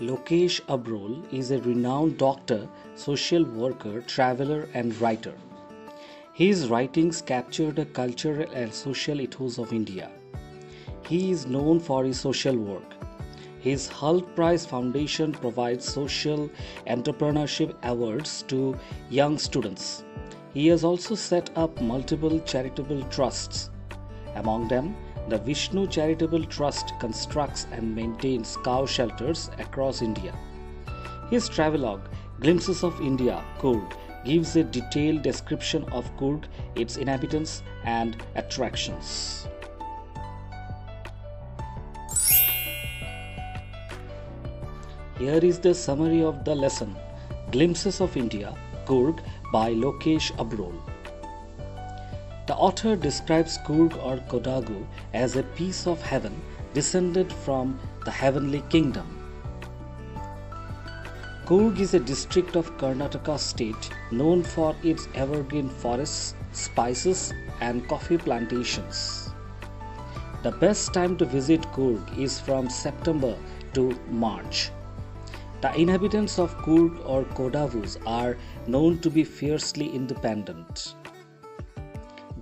Lokesh Abrol is a renowned doctor, social worker, traveler, and writer. His writings capture the cultural and social ethos of India. He is known for his social work. His Hult Prize Foundation provides social entrepreneurship awards to young students. He has also set up multiple charitable trusts. Among them, the Vishnu Charitable Trust constructs and maintains cow shelters across India. His travelogue, Glimpses of India, Coorg, gives a detailed description of Coorg, its inhabitants, and attractions. Here is the summary of the lesson Glimpses of India, Coorg by Lokesh Abrol. The author describes Coorg or Kodagu as a piece of heaven descended from the heavenly kingdom. Coorg is a district of Karnataka state known for its evergreen forests, spices, and coffee plantations. The best time to visit Coorg is from September to March. The inhabitants of Coorg or Kodavus are known to be fiercely independent.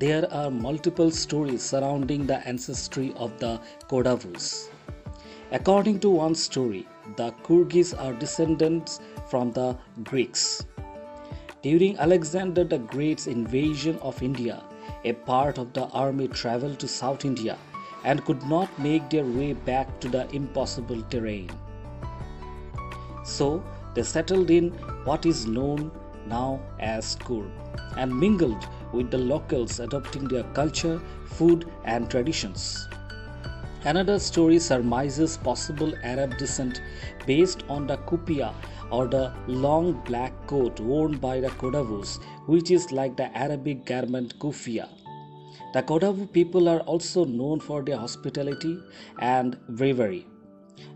There are multiple stories surrounding the ancestry of the Kodavus. According to one story, the Coorgis are descendants from the Greeks. During Alexander the Great's invasion of India, a part of the army traveled to South India and could not make their way back to the impossible terrain. So they settled in what is known now as Coorg and mingled with the locals adopting their culture, food, and traditions. Another story surmises possible Arab descent based on the kuppia or the long black coat worn by the Kodavus, which is like the Arabic garment kuffia. The Kodavu people are also known for their hospitality and bravery.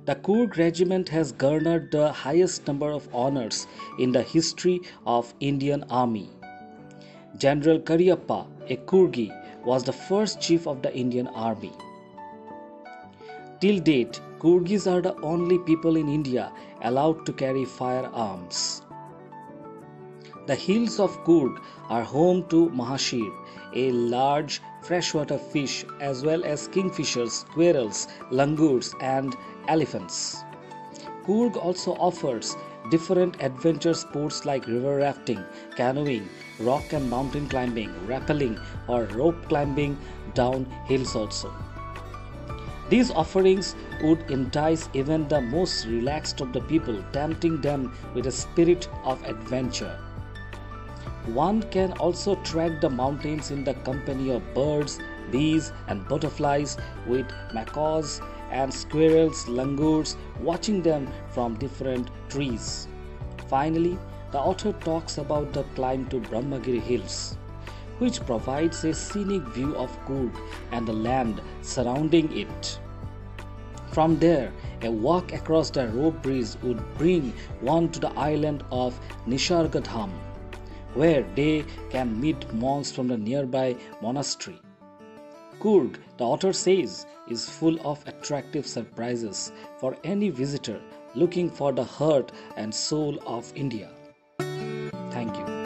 The Coorg regiment has garnered the highest number of honors in the history of Indian Army. General Cariappa, a Coorgi, was the first chief of the Indian Army. Till date, Coorgis are the only people in India allowed to carry firearms. The hills of Coorg are home to mahaseer, a large freshwater fish, as well as kingfishers, squirrels, langurs, and elephants. Coorg also offers different adventure sports like river rafting, canoeing, rock and mountain climbing, rappelling, or rope climbing down hills also. These offerings would entice even the most relaxed of the people, tempting them with a spirit of adventure. One can also trek the mountains in the company of birds, bees, and butterflies with macaques and squirrels, langurs, watching them from different trees. Finally, the author talks about the climb to Brahmagiri Hills, which provides a scenic view of Coorg and the land surrounding it. From there, a walk across the rope bridge would bring one to the island of Nisargadham, where they can meet monks from the nearby monastery. Coorg, the author says, is full of attractive surprises for any visitor looking for the heart and soul of India. Thank you.